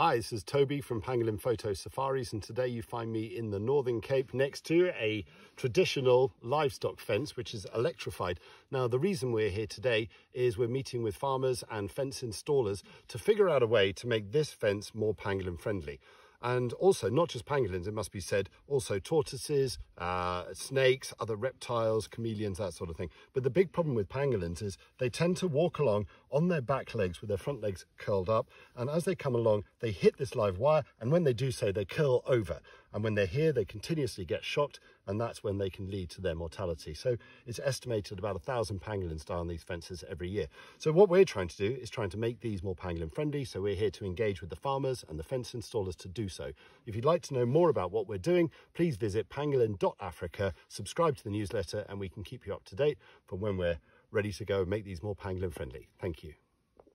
Hi, this is Toby from Pangolin Photo Safaris and today you find me in the Northern Cape next to a traditional livestock fence which is electrified. Now the reason we're here today is we're meeting with farmers and fence installers to figure out a way to make this fence more pangolin friendly and also not just pangolins it must be said also tortoises uh, snakes other reptiles chameleons that sort of thing. But the big problem with pangolins is they tend to walk along on their back legs with their front legs curled up. And as they come along they hit this live wire. And when they do so they curl over and when they're here they continuously get shocked and that's when they can lead to their mortality so it's estimated about a thousand pangolins die on these fences every year so what we're trying to do is trying to make these more pangolin friendly so we're here to engage with the farmers and the fence installers to do so. If you'd like to know more about what we're doing, please visit pangolin.africa, subscribe to the newsletter, and we can keep you up to date for when we're ready to go make these more pangolin friendly. Thank you.